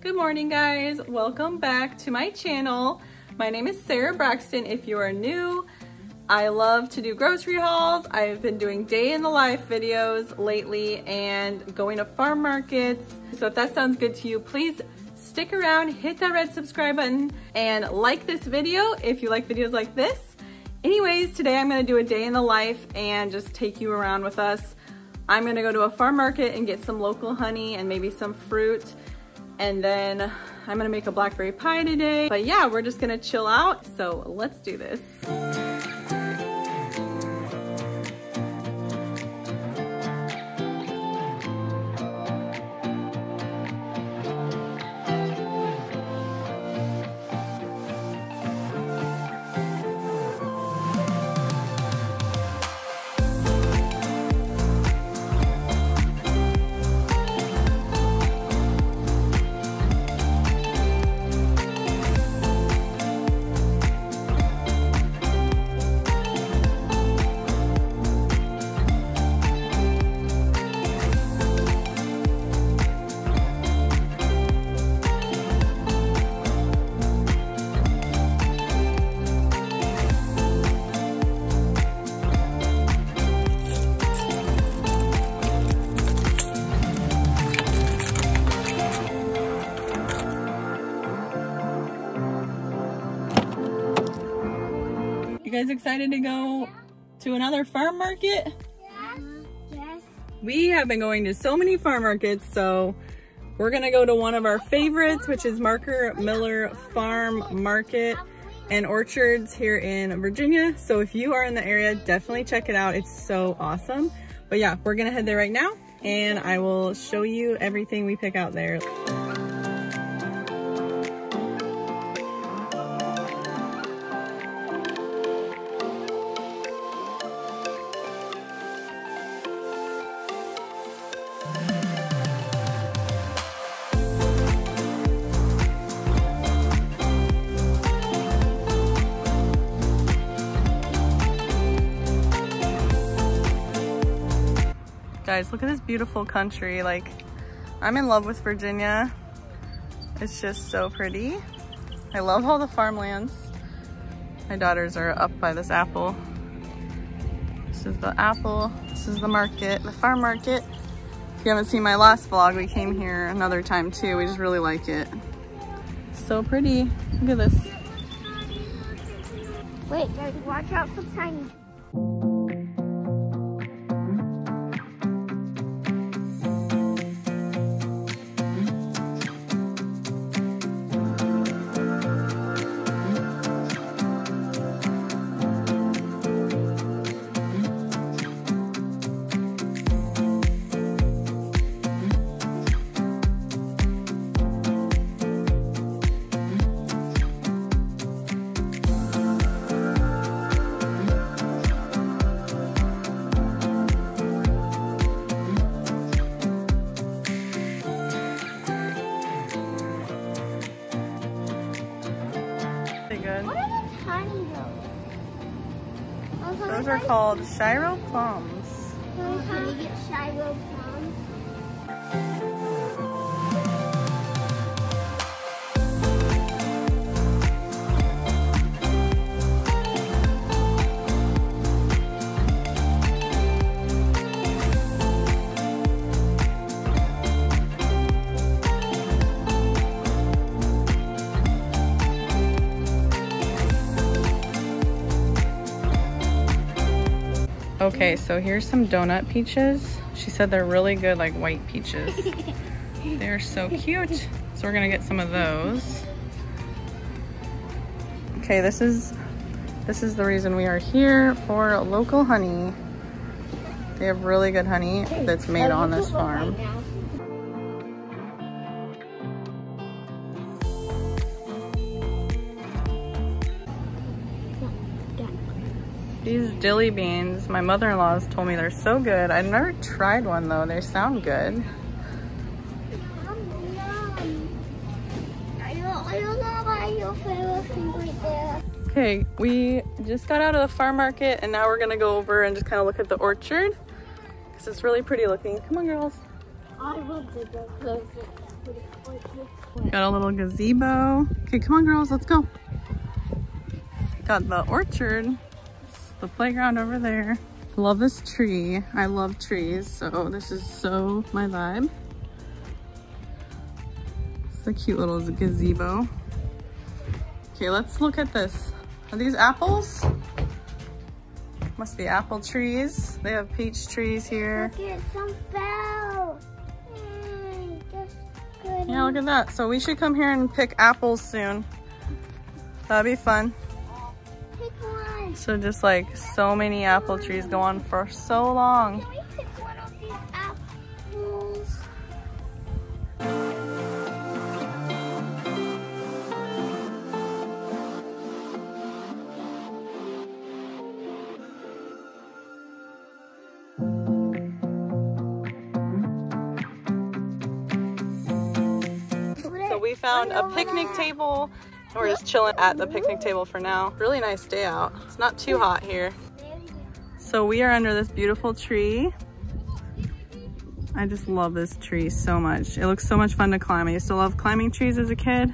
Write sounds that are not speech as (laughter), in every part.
Good morning guys, welcome back to my channel. My name is Sarah Braxton if you are new. I love to do grocery hauls. I've been doing day in the life videos lately and going to farm markets. So if that sounds good to you, please stick around, hit that red subscribe button and like this video if you like videos like this. Anyways, today I'm gonna do a day in the life and just take you around with us. I'm gonna go to a farm market and get some local honey and maybe some fruit and then I'm gonna make a blackberry pie today. But yeah, we're just gonna chill out. So let's do this. Guys excited to go to another farm market? Yes. Yes. We have been going to so many farm markets, so we're gonna go to one of our favorites, which is Marker Miller Farm Market and Orchards here in Virginia. So if you are in the area, definitely check it out. It's so awesome. But yeah, we're gonna head there right now and I will show you everything we pick out there. Guys, look at this beautiful country. Like, I'm in love with Virginia. It's just so pretty. I love all the farmlands. My daughters are up by this apple. This is the apple. This is the market, the farm market. If you haven't seen my last vlog, we came here another time too. We just really like it. So pretty. Look at this. Wait, guys, watch out for tiny. Are Okay, so here's some donut peaches. She said they're really good, like white peaches. (laughs) they're so cute. So we're gonna get some of those. Okay, this is this is the reason we are here for local honey. They have really good honey that's made on this farm. These dilly beans, my mother-in-law's told me they're so good. I've never tried one though. They sound good. Okay, we just got out of the farm market and now we're gonna go over and just kind of look at the orchard because it's really pretty looking. Come on, girls. Got a little gazebo. Okay, come on girls, let's go. Got the orchard, the playground over there. Love this tree. I love trees, so this is so my vibe. It's a cute little gazebo. Okay, let's look at this. Are these apples? Must be apple trees. They have peach trees here. Look at some fell. Mm. Yeah, look at that. So we should come here and pick apples soon. That'd be fun. So just like so many apple trees go on for so long. We found a picnic table. We're just chilling at the picnic table for now. Really nice day out. It's not too hot here. So we are under this beautiful tree. I just love this tree so much. It looks so much fun to climb. I used to love climbing trees as a kid.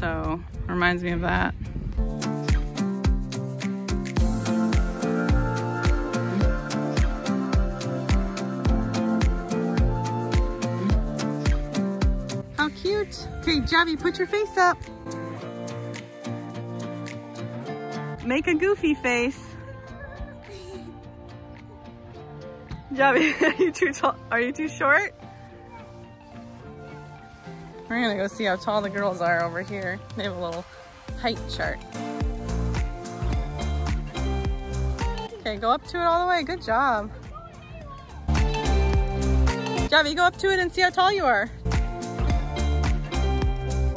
So reminds me of that. How cute. Okay, Javi, put your face up. Make a goofy face. Javi, (laughs) are you too tall? Are you too short? We're gonna go see how tall the girls are over here. They have a little height chart. Okay, go up to it all the way. Good job. Javi, go up to it and see how tall you are.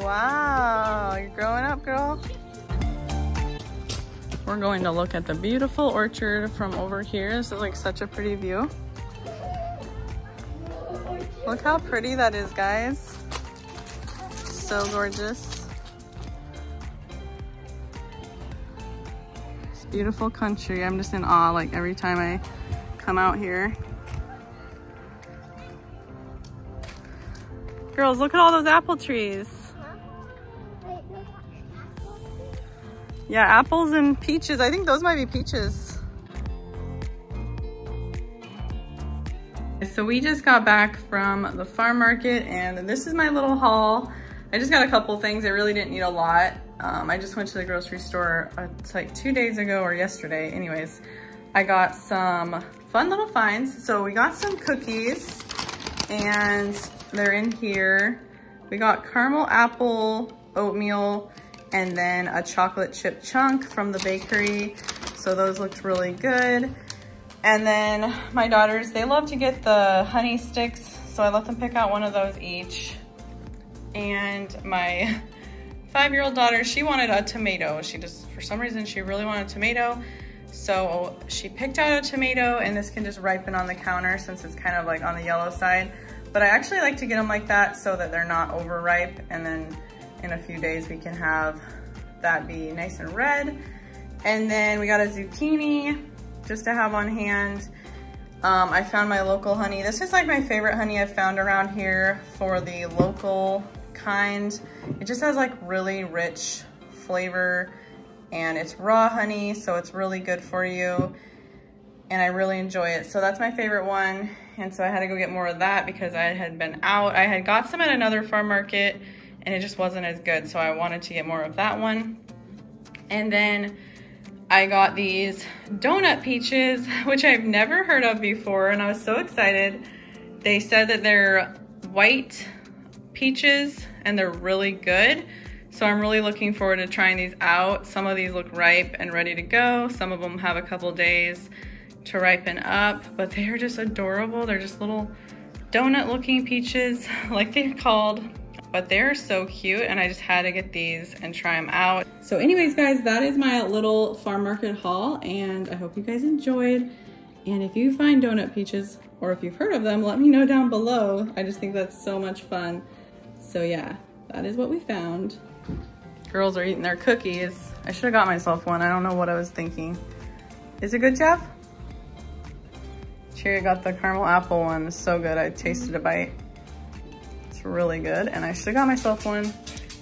Wow, you're growing up, girl. We're going to look at the beautiful orchard from over here. This is like such a pretty view. Look how pretty that is, guys. So gorgeous. It's beautiful country. I'm just in awe like every time I come out here. Girls, look at all those apple trees. Yeah, apples and peaches. I think those might be peaches. So we just got back from the farm market and this is my little haul. I just got a couple things. I really didn't need a lot. Um, I just went to the grocery store, uh, like two days ago or yesterday. Anyways, I got some fun little finds. So we got some cookies and they're in here. We got caramel apple oatmeal and then a chocolate chip chunk from the bakery. So those looked really good. And then my daughters, they love to get the honey sticks. So I let them pick out one of those each. And my (laughs) five-year-old daughter, she wanted a tomato. She just, for some reason, she really wanted a tomato. So she picked out a tomato and this can just ripen on the counter since it's kind of like on the yellow side. But I actually like to get them like that so that they're not overripe and then in a few days we can have that be nice and red. And then we got a zucchini just to have on hand. Um, I found my local honey. This is like my favorite honey I've found around here for the local kind. It just has like really rich flavor and it's raw honey, so it's really good for you. And I really enjoy it. So that's my favorite one. And so I had to go get more of that because I had been out. I had got some at another farm market and it just wasn't as good. So I wanted to get more of that one. And then I got these donut peaches, (laughs) which I've never heard of before. And I was so excited. They said that they're white peaches and they're really good. So I'm really looking forward to trying these out. Some of these look ripe and ready to go. Some of them have a couple days to ripen up, but they are just adorable. They're just little donut looking peaches (laughs) like they're called, but they're so cute and I just had to get these and try them out. So anyways, guys, that is my little farm market haul and I hope you guys enjoyed. And if you find donut peaches or if you've heard of them, let me know down below. I just think that's so much fun. So yeah, that is what we found. Girls are eating their cookies. I should have got myself one. I don't know what I was thinking. Is it good, Jeff? Cherry got the caramel apple one. It's so good. I tasted a bite. Really good. And I should have got myself one.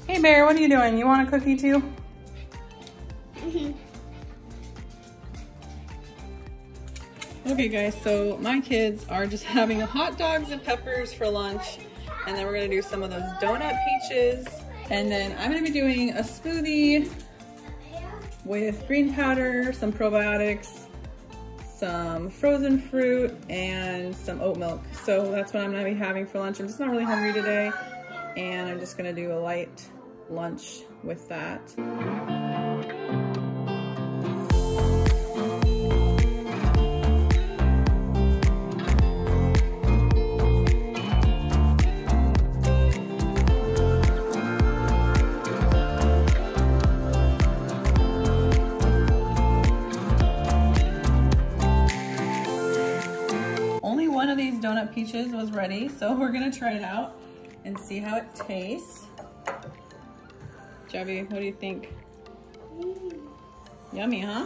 Hey Bear, what are you doing? You want a cookie too? Mm-hmm. okay guys, so my kids are just (laughs) having hot dogs and peppers for lunch. And then we're gonna do some of those donut peaches. And then I'm gonna be doing a smoothie with green powder, some probiotics, some frozen fruit, and some oat milk. So that's what I'm gonna be having for lunch. I'm just not really hungry today. And I'm just gonna do a light lunch with that. One of peaches was ready, so (laughs) we're gonna try it out and see how it tastes. Javi, what do you think? Mm. Yummy, huh?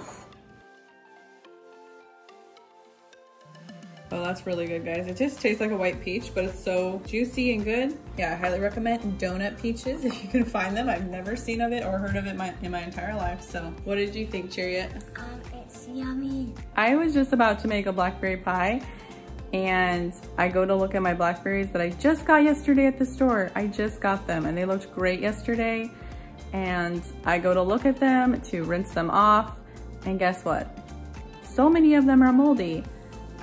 Oh, that's really good, guys. It just tastes like a white peach, but it's so juicy and good. Yeah, I highly recommend donut peaches (laughs) if you can find them. I've never seen of it or heard of it my, in my entire life. So what did you think, Chariot? Um, it's yummy. I was just about to make a blackberry pie and I go to look at my blackberries that I just got yesterday at the store. I just got them and they looked great yesterday. And I go to look at them to rinse them off and guess what? So many of them are moldy.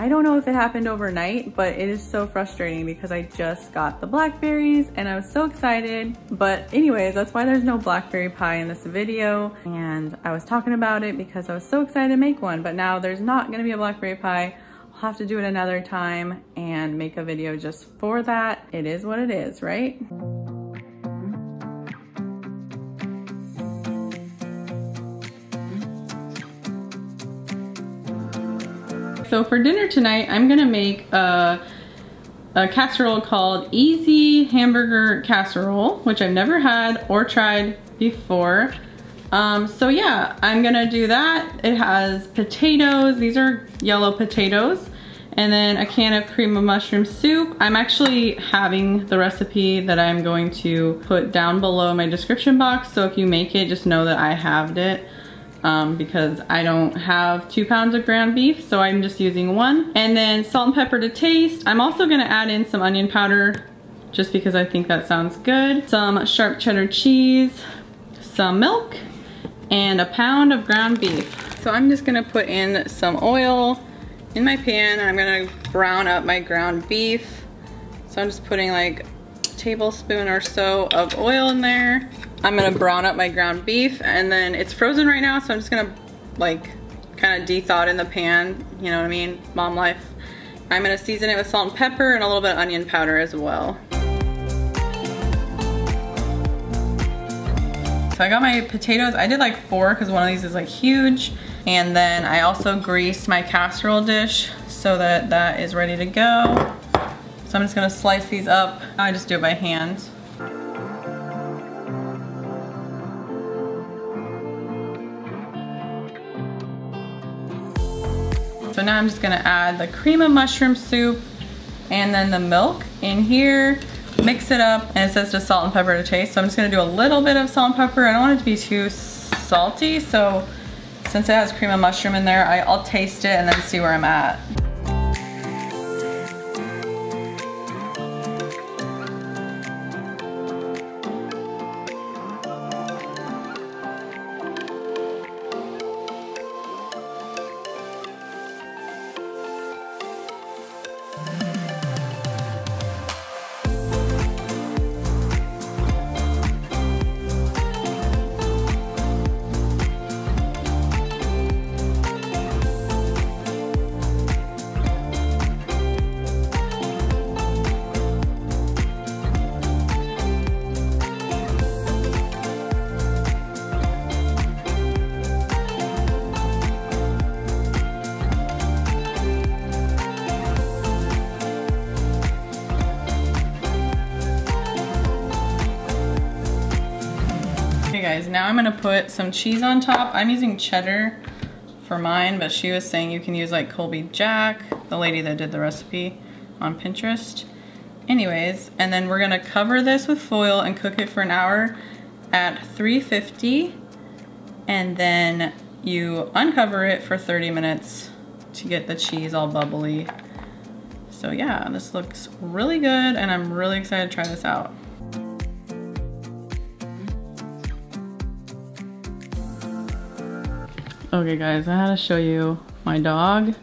I don't know if it happened overnight, but it is so frustrating because I just got the blackberries and I was so excited. But anyways, that's why there's no blackberry pie in this video. And I was talking about it because I was so excited to make one, but now there's not gonna be a blackberry pie. I'll have to do it another time and make a video just for that. It is what it is, right? So for dinner tonight, I'm gonna make a, a casserole called Easy Hamburger Casserole, which I've never had or tried before. Um, so yeah, I'm gonna do that. It has potatoes, these are yellow potatoes, and then a can of cream of mushroom soup. I'm actually having the recipe that I'm going to put down below in my description box, so if you make it, just know that I halved it um, because I don't have two pounds of ground beef, so I'm just using one. And then salt and pepper to taste. I'm also gonna add in some onion powder just because I think that sounds good. Some sharp cheddar cheese, some milk, and a pound of ground beef. So I'm just gonna put in some oil in my pan and I'm gonna brown up my ground beef. So I'm just putting like a tablespoon or so of oil in there. I'm gonna brown up my ground beef and then it's frozen right now so I'm just gonna like kind of de-thaw it in the pan, you know what I mean, mom life. I'm gonna season it with salt and pepper and a little bit of onion powder as well. So I got my potatoes, I did like four because one of these is like huge. And then I also greased my casserole dish so that that is ready to go. So I'm just gonna slice these up. I just do it by hand. So now I'm just gonna add the cream of mushroom soup and then the milk in here, mix it up, and it says to salt and pepper to taste. So I'm just gonna do a little bit of salt and pepper. I don't want it to be too salty, so since it has cream of mushroom in there, I, I'll taste it and then see where I'm at. Gonna put some cheese on top. I'm using cheddar for mine, but she was saying you can use like Colby Jack, the lady that did the recipe on Pinterest. anyways, and then we're gonna cover this with foil and cook it for an hour at 350 and then you uncover it for 30 minutes to get the cheese all bubbly. So yeah, this looks really good and I'm really excited to try this out. Okay guys, I had to show you my dog.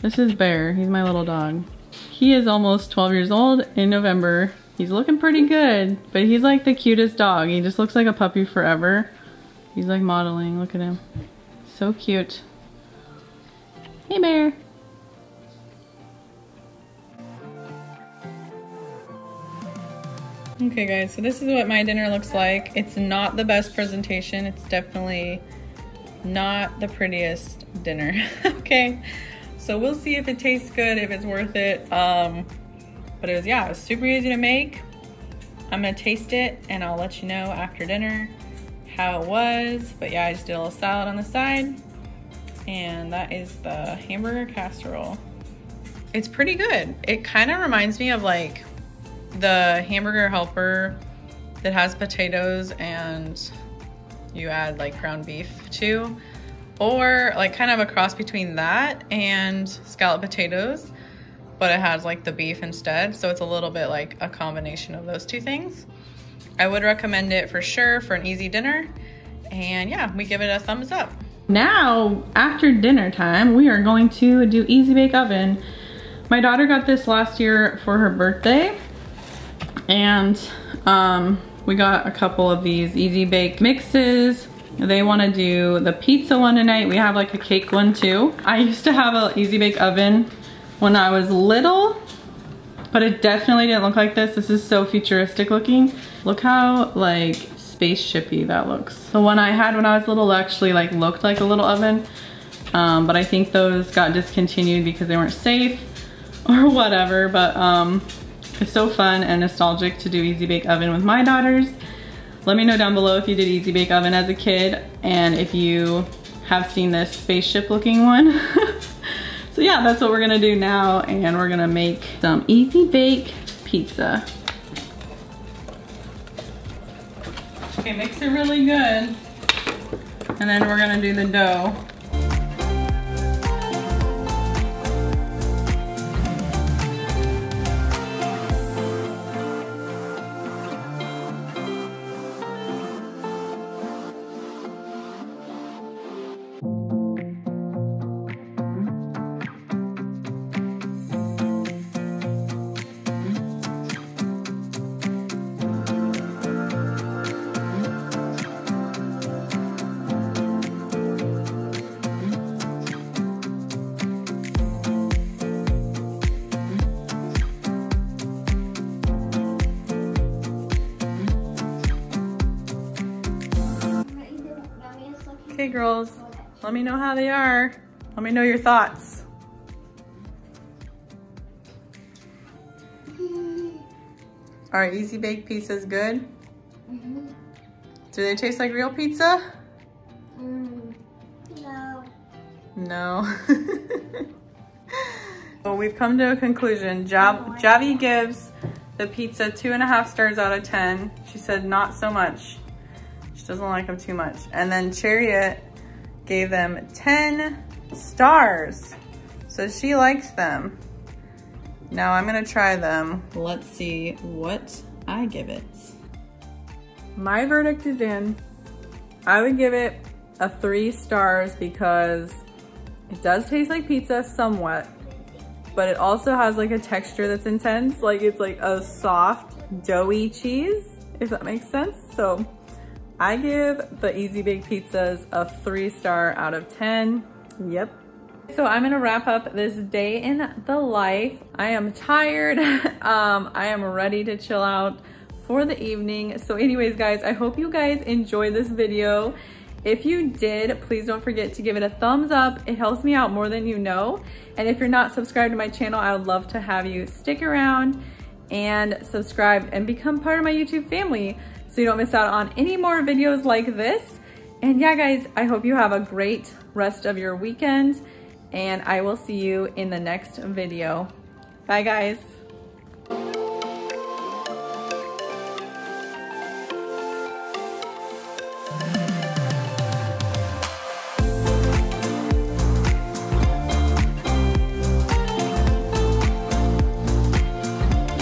This is Bear, he's my little dog. He is almost 12 years old in November. He's looking pretty good, but he's like the cutest dog. He just looks like a puppy forever. He's like modeling, look at him. So cute. Hey Bear. Okay guys, so this is what my dinner looks like. It's not the best presentation. It's definitely not the prettiest dinner. (laughs) okay, so we'll see if it tastes good, if it's worth it. Um, but it was, yeah, it was super easy to make. I'm gonna taste it and I'll let you know after dinner how it was. But yeah, I just did a little salad on the side. And that is the hamburger casserole. It's pretty good. It kind of reminds me of like the hamburger helper that has potatoes and you add like ground beef to or like kind of a cross between that and scalloped potatoes but it has like the beef instead. So it's a little bit like a combination of those two things. I would recommend it for sure for an easy dinner. And yeah we give it a thumbs up. Now after dinner time we are going to do easy bake oven. My daughter got this last year for her birthday and um, we got a couple of these easy bake mixes. They wanna do the pizza one tonight. We have like a cake one too. I used to have an easy bake oven when I was little, but it definitely didn't look like this. This is so futuristic looking. Look how like spaceshipy that looks. The one I had when I was little actually like looked like a little oven, um, but I think those got discontinued because they weren't safe (laughs) or whatever, but um, it's so fun and nostalgic to do Easy Bake Oven with my daughters. Let me know down below if you did Easy Bake Oven as a kid and if you have seen this spaceship looking one. (laughs) so yeah, that's what we're gonna do now and we're gonna make some Easy Bake pizza. Okay, mix it really good. And then we're gonna do the dough. Okay, girls, let me know how they are. Let me know your thoughts. Are Easy Bake pizzas good? Mm -hmm. Do they taste like real pizza? Mm, no. No. (laughs) well, we've come to a conclusion. Jav Javi gives the pizza two and a half stars out of 10. She said not so much. She doesn't like them too much. And then Chariot gave them 10 stars. So she likes them. Now I'm gonna try them. Let's see what I give it. My verdict is in. I would give it a three stars because it does taste like pizza somewhat, but it also has like a texture that's intense. Like it's like a soft, doughy cheese, if that makes sense. So I give the Easy Bake Pizzas a three star out of 10. Yep. So I'm gonna wrap up this day in the life. I am tired. (laughs) um, I am ready to chill out for the evening. So anyways, guys, I hope you guys enjoyed this video. If you did, please don't forget to give it a thumbs up. It helps me out more than you know. And if you're not subscribed to my channel, I would love to have you stick around and subscribe and become part of my YouTube family so you don't miss out on any more videos like this. And yeah, guys, I hope you have a great rest of your weekend and I will see you in the next video. Bye, guys.